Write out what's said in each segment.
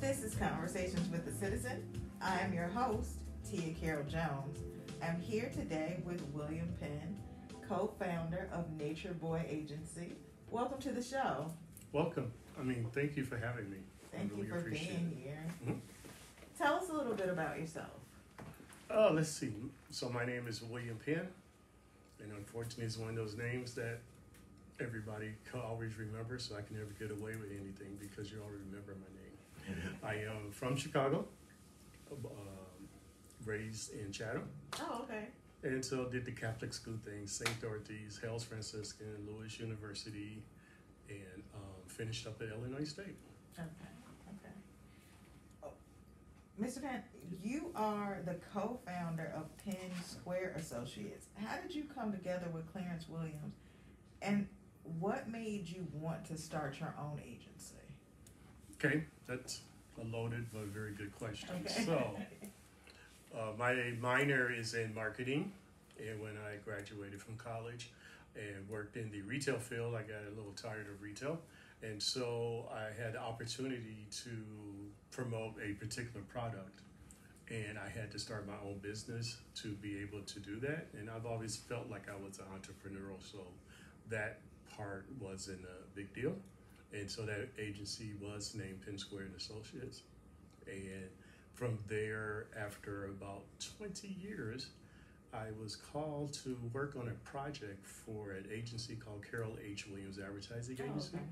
This is Conversations with the Citizen. I am your host, Tia Carol Jones. I'm here today with William Penn, co founder of Nature Boy Agency. Welcome to the show. Welcome. I mean, thank you for having me. Thank I you really for being it. here. Mhm. Tell us a little bit about yourself. Oh, let's see. So my name is William Penn, and unfortunately, it's one of those names that everybody can always remember. So I can never get away with anything because you all remember my name. I am from Chicago, um, raised in Chatham, Oh, okay. and so did the Catholic school thing, St. Dorothy's, Hales Franciscan, Lewis University, and um, finished up at Illinois State. Okay. Okay. Oh, Mr. Penn, you are the co founder of Penn Square Associates. How did you come together with Clarence Williams? And what made you want to start your own agency? Okay, that's a loaded but very good question. Okay. So, uh, my minor is in marketing, and when I graduated from college and worked in the retail field, I got a little tired of retail, and so I had the opportunity to promote a particular product, and I had to start my own business to be able to do that. And I've always felt like I was an entrepreneurial, so that part wasn't a big deal. And so that agency was named Penn Square and Associates. And from there, after about 20 years, I was called to work on a project for an agency called Carol H. Williams Advertising Oh, Agency. okay.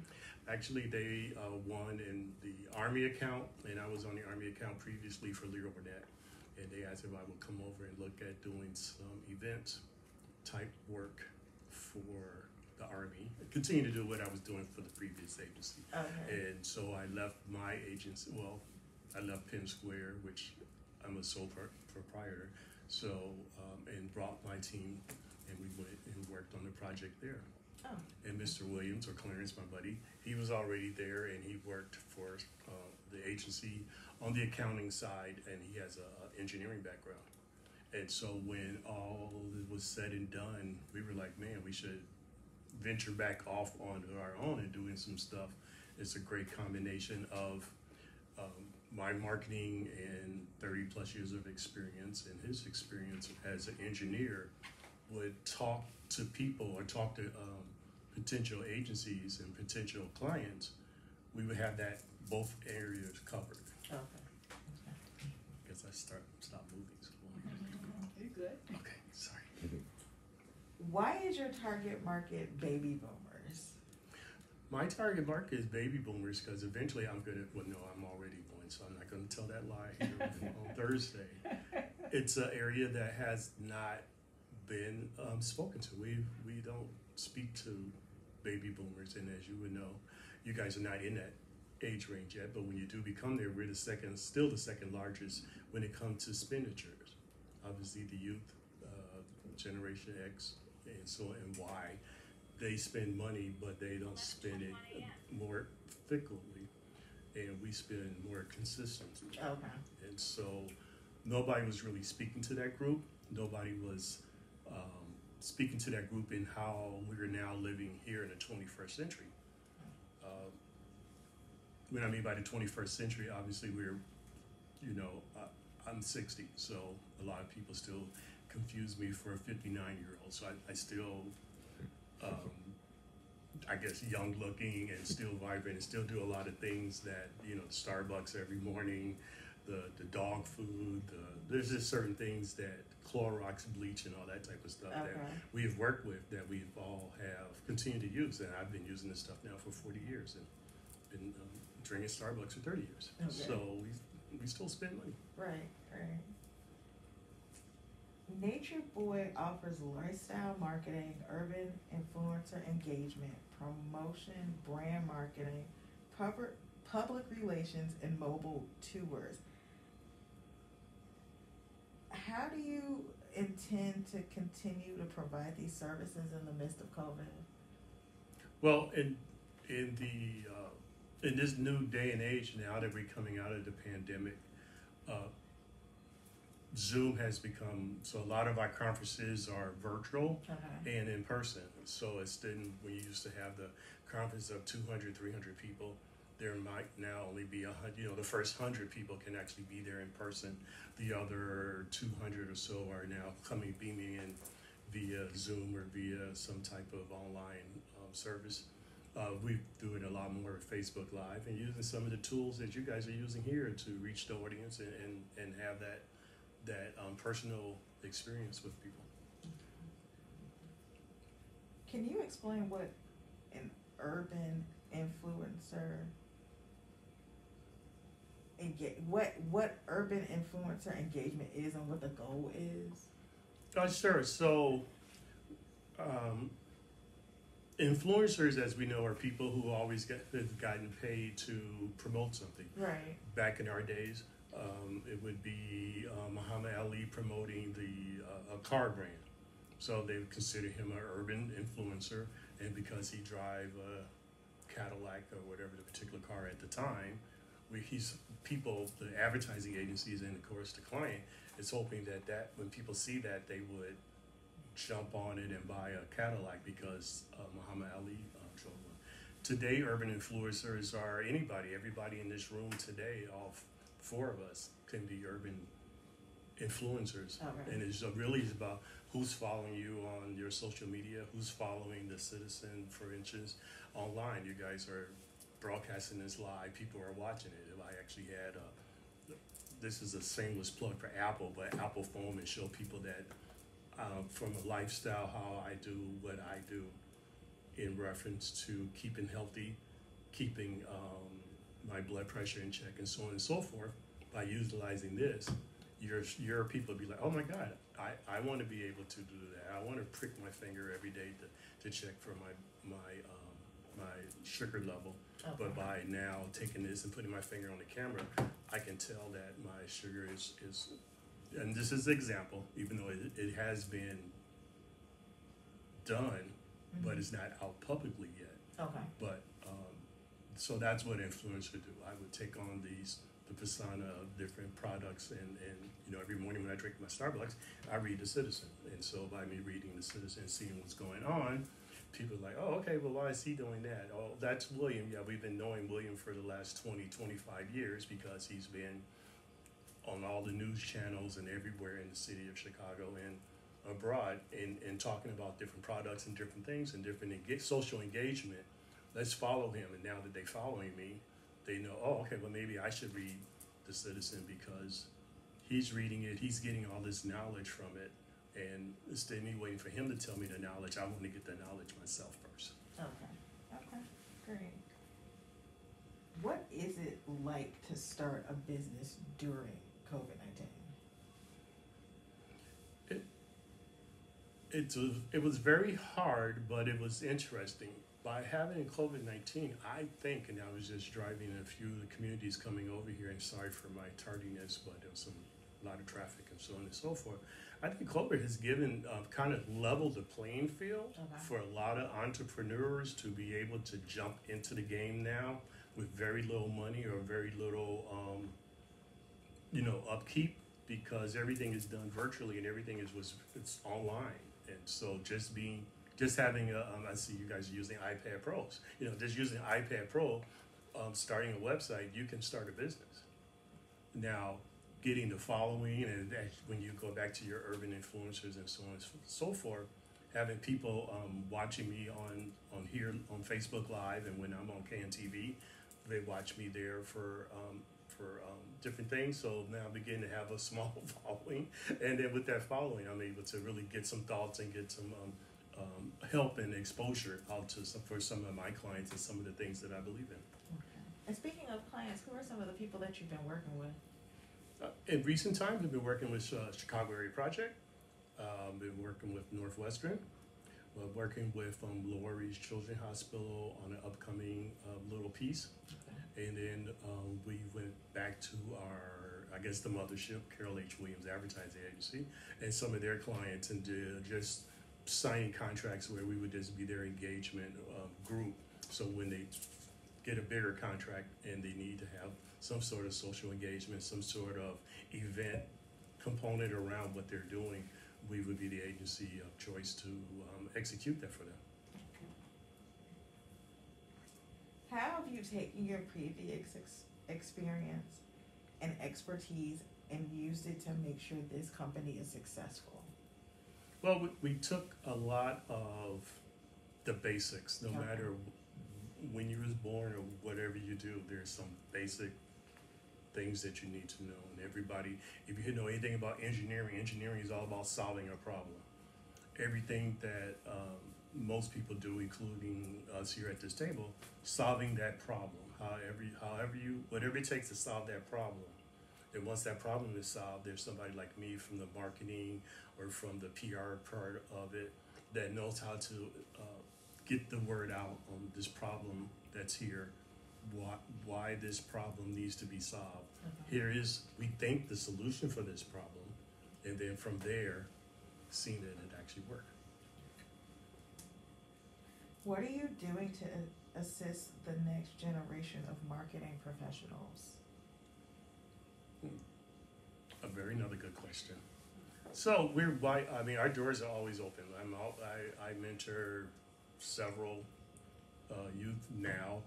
Actually, they uh, won in the Army account, and I was on the Army account previously for Leo Burnett. And they asked if I would come over and look at doing some event type work for the Army. Continue to do what I was doing for the previous agency. Okay. And so I left my agency, well, I left Penn Square, which I'm a sole pro- proprietor, so, um, and brought my team, and we went and worked on the project there. Oh, And Mr. Williams, or Clarence, my buddy, he was already there and he worked for uh, the agency on the accounting side, and he has a, a engineering background. And so when all was said and done, we were like, man, we should venture back off on our own and doing some stuff. It's a great combination of um, my marketing and 30 plus years of experience and his experience as an engineer would talk to people or talk to um, potential agencies and potential clients. We would have that both areas covered. okay. I guess I start stop moving. So You good? okay, sorry. Why is your target market baby boomers? My target market is baby boomers because eventually I'm gonna. Well, no, I'm already one, so I'm not gonna tell that lie here on Thursday. It's an area that has not been um, spoken to. We we don't speak to baby boomers, and as you would know, you guys are not in that age range yet. But when you do become there, we're the second, still the second largest when it comes to expenditures. Obviously, the youth, uh, Generation X, and so and why they spend money, but they don't spend it more fickly, and we spend more consistently. Okay. And so nobody was really speaking to that group. Nobody was um, speaking to that group in how we're now living here in the 21st century. Um, what I mean by the 21st century, obviously, we're, you know, uh, I'm 60, so a lot of people still confuse me for a 59 year old. So I, I still, um, I guess, young looking and still vibrant and still do a lot of things that, you know, Starbucks every morning, the, the dog food, the, there's just certain things that Clorox, bleach, and all that type of stuff that we have worked with that we've all have continued to use. And I've been using this stuff now for 40 years and been um, drinking Starbucks for 30 years. Okay. So we, we still spend money. Right, right. Nature Boy offers lifestyle marketing, urban influencer engagement, promotion, brand marketing, public, public relations, and mobile tours. How do you intend to continue to provide these services in the midst of COVID? Well, in in the uh, in this new day and age now that we're coming out of the pandemic, uh, Zoom has become so a lot of our conferences are virtual Okay. and in person. So it's then when you used to have the conference of 200, 300 people, there might now only be a hundred, you know, the first hundred people can actually be there in person. The other two hundred or so are now coming, beaming in via Zoom or via some type of online um, service. Uh, we're doing a lot more with Facebook Live and using some of the tools that you guys are using here to reach the audience and, and, and have that that um, personal experience with people. Can you explain what an urban influencer engage, what, what urban influencer engagement is and what the goal is? Uh, sure. So, um, influencers, as we know, are people who always get have gotten paid to promote something. Right. Back in our days, um, it would be uh, Muhammad Ali promoting the uh, a car brand. So they would consider him an urban influencer, and because he drive a Cadillac or whatever the particular car at the time, we, he's people, the advertising agencies, and of course the client is hoping that that when people see that they would jump on it and buy a Cadillac because uh, Muhammad Ali uh, drove one. Today, urban influencers are anybody, everybody in this room today, all four of us can be urban influencers. Okay. And it's really about who's following you on your social media, who's following the citizen, for instance, online. You guys are broadcasting this live, people are watching it. If I actually had a, this is a shameless plug for Apple, but Apple phone and show people that um, from a lifestyle, how I do what I do in reference to keeping healthy, keeping um, my blood pressure in check, and so on and so forth. By utilizing this, your your people be like, oh my God, I, I want to be able to do that. I want to prick my finger every day to, to check for my my um, my sugar level. But by now taking this and putting my finger on the camera, I can tell that my sugar is, is and this is an example, even though it, it has been done, but it's not out publicly yet. Okay. But um, so that's what influencers do. I would take on these the persona of different products, and and you know every morning when I drink my Starbucks, I read the Citizen, and so by me reading the Citizen, and seeing what's going on, people are like, oh okay, well why is he doing that? Oh that's William. Yeah, we've been knowing William for the last 20, 25 years because he's been on all the news channels and everywhere in the city of Chicago and abroad and, and talking about different products and different things and different social engagement. Let's follow him. And now that they're following me, they know, oh, okay, well, maybe I should read The Citizen because he's reading it, he's getting all this knowledge from it. And instead of me waiting for him to tell me the knowledge, I want to get the knowledge myself first. Okay. Okay. Great. What is it like to start a business during COVID nineteen? It was, it was very hard, but it was interesting. By having COVID 19, I think, and I was just driving a few of the communities coming over here, and sorry for my tardiness, but there was some, a lot of traffic and so on and so forth. I think COVID has given, uh, kind of leveled the playing field Okay. for a lot of entrepreneurs to be able to jump into the game now with very little money or very little, um, you know, upkeep because everything is done virtually and everything is was it's online. And so just being just having a, um, I see you guys using iPad Pros. You know, just using iPad Pro, um, starting a website, you can start a business. Now, getting the following, and when you go back to your urban influencers and so on and so forth, having people um, watching me on on here on Facebook Live, and when I'm on KNTV, they watch me there for um, for um, different things. So now I'm beginning to have a small following, and then with that following, I'm able to really get some thoughts and get some um, um, help and exposure out to some, for some of my clients and some of the things that I believe in. Okay. And speaking of clients, who are some of the people that you've been working with? Uh, in recent times, I've been working with uh, Chicago Area Project. Um, been working with Northwestern. Uh, working with um, Lurie's Children's Hospital on an upcoming uh, little piece. And then um, we went back to our, I guess, the mothership, Carol H. Williams Advertising Agency, and some of their clients, and did just signing contracts where we would just be their engagement um, group. So when they get a bigger contract and they need to have some sort of social engagement, some sort of event component around what they're doing, we would be the agency of choice to um, execute that for them. How have you taken your previous ex- experience and expertise and used it to make sure this company is successful? Well, we, we took a lot of the basics, no Okay. matter when you was born or whatever you do, there's some basic things that you need to know. And everybody, if you know anything about engineering, engineering is all about solving a problem. Everything that um, most people do, including us here at this table, solving that problem. However, however you, whatever it takes to solve that problem. And once that problem is solved, there's somebody like me from the marketing or from the PR part of it that knows how to uh, get the word out on this problem that's here, why, why this problem needs to be solved. Here is, we think, the solution for this problem, and then from there, seeing that it actually worked. What are you doing to assist the next generation of marketing professionals? A very another good question. So we're why I mean our doors are always open. I'm all, I I mentor several uh, youth now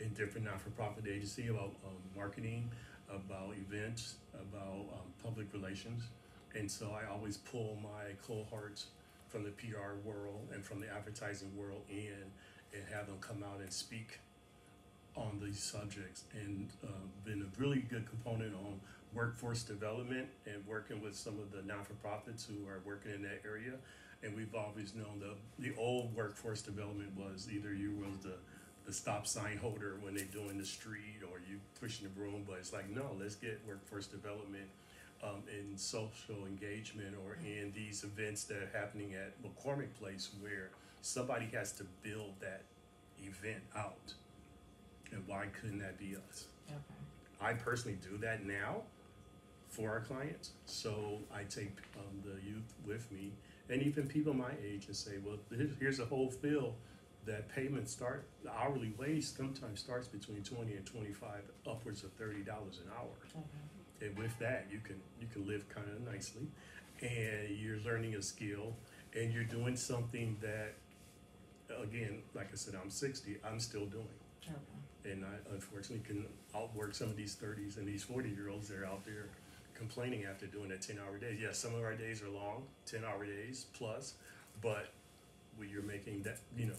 in different not-for-profit agency about um, marketing, about events, about um, public relations, and so I always pull my cohorts from the PR world and from the advertising world in and have them come out and speak on these subjects and uh, been a really good component on workforce development and working with some of the non-for-profits who are working in that area. And we've always known the, the old workforce development was either you was the, the stop sign holder when they're doing the street or you pushing the broom, but it's like, no, let's get workforce development um, in social engagement or in these events that are happening at McCormick Place where somebody has to build that event out. And why couldn't that be us? Okay. I personally do that now for our clients. So I take um, the youth with me and even people my age and say, well, here's, here's a whole field that payments start, the hourly wage sometimes starts between 20 and 25, upwards of $30 an hour. Okay. And with that, you can you can live kind of nicely, and you're learning a skill, and you're doing something that, again, like I said, I'm 60, I'm still doing, Okay. and I unfortunately can outwork some of these 30s and these 40 year olds that are out there complaining after doing a 10 hour day. Yes, some of our days are long, 10 hour days plus, but when you're making that, you know,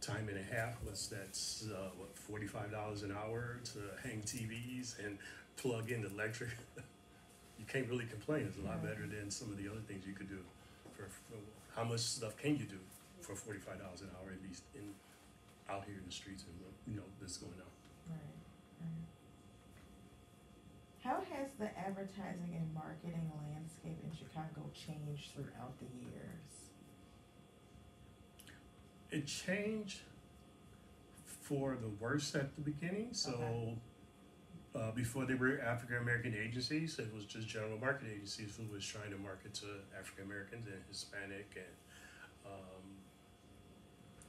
time and a half, what's that's uh, what forty five dollars an hour to hang TVs and plug in the electric. you can't really complain. It's a lot better than some of the other things you could do. For, for how much stuff can you do for forty five dollars an hour at least in out here in the streets and you know that's going on. Right, right. The advertising and marketing landscape in Chicago changed throughout the years? It changed for the worse at the beginning. So Okay. uh, before they were African American agencies, it was just general market agencies who was trying to market to African Americans and Hispanic and um,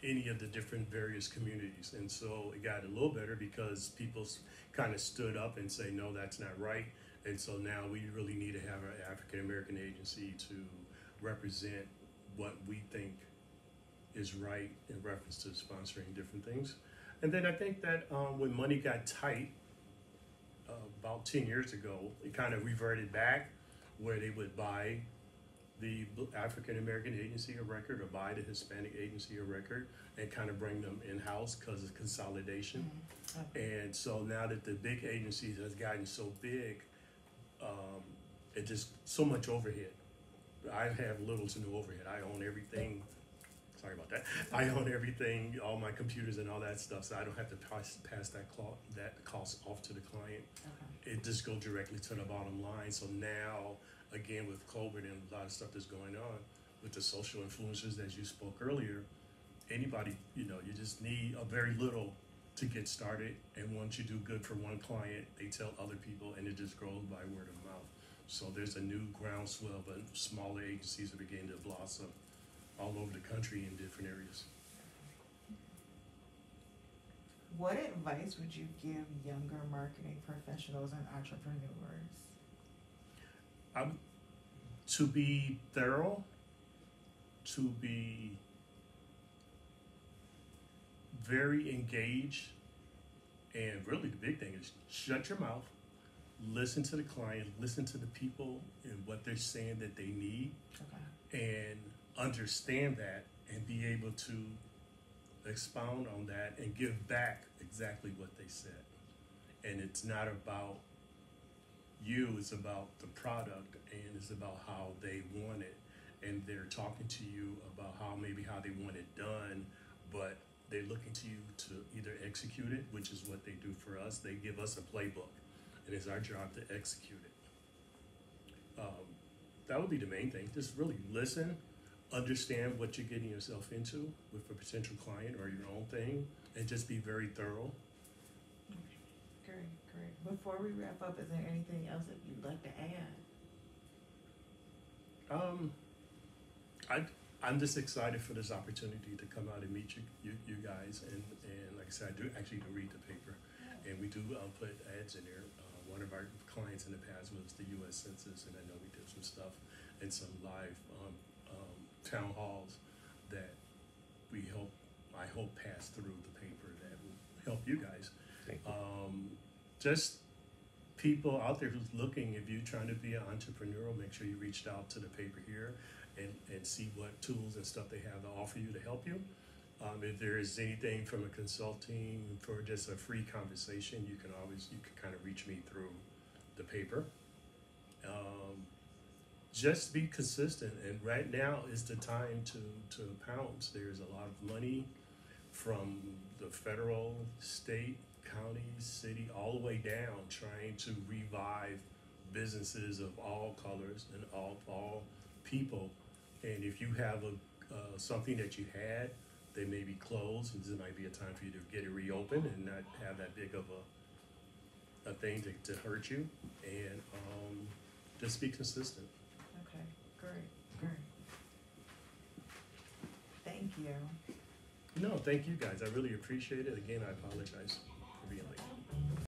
any of the different various communities. And so it got a little better because people kind of stood up and say, no, that's not right. And so now we really need to have an African American agency to represent what we think is right in reference to sponsoring different things. And then I think that um, when money got tight uh, about 10 years ago, it kind of reverted back where they would buy the African American agency a record or buy the Hispanic agency a record and kind of bring them in house because of consolidation. Okay. And so now that the big agencies has gotten so big, um, it just so much overhead. I have little to no overhead. I own everything. Sorry about that. I own everything, all my computers and all that stuff, so I don't have to pass, pass that clo- that cost off to the client. Okay. It just goes directly to the bottom line. So now, again, with COVID and a lot of stuff that's going on with the social influencers, as you spoke earlier, anybody, you know, you just need a very little to get started. And once you do good for one client, they tell other people, and it just grows by word of mouth. So there's a new groundswell of smaller agencies are beginning to blossom all over the country in different areas. What advice would you give younger marketing professionals and entrepreneurs? Um, to be thorough, to be very engaged And really, the big thing is shut your mouth, listen to the client, listen to the people and what they're saying that they need, Okay. and understand that and be able to expound on that and give back exactly what they said. And it's not about you, it's about the product and it's about how they want it. And they're talking to you about how maybe how they want it done, but they're looking to you to either execute it, which is what they do for us. They give us a playbook, and it's our job to execute it. Um, that would be the main thing. Just really listen, understand what you're getting yourself into with a potential client or your own thing, and just be very thorough. Great, great. Before we wrap up, is there anything else that you'd like to add? Um, I, I'm just excited for this opportunity to come out and meet you, you, you guys, and, and like I said, I do actually do read the paper, and we do uh, put ads in there. Uh, one of our clients in the past was the U.S. Census, and I know we did some stuff and some live um, um, town halls that we hope, I hope pass through the paper that will help you guys. Thank you. Um, just people out there who's looking, if you're trying to be an entrepreneur, make sure you reached out to the paper here and, and see what tools and stuff they have to offer you to help you. Um, if there is anything from a consulting for just a free conversation, you can always, you can kind of reach me through the paper. Um, just be consistent, and right now is the time to, to pounce. There's a lot of money from the federal, state, county, city, all the way down, trying to revive businesses of all colors and all all people. And if you have a uh, something that you had that may be closed, and this might be a time for you to get it reopened and not have that big of a a thing to, to hurt you. And um, just be consistent. Okay, great, great. Thank you. No, thank you guys. I really appreciate it. Again, I apologize for being late.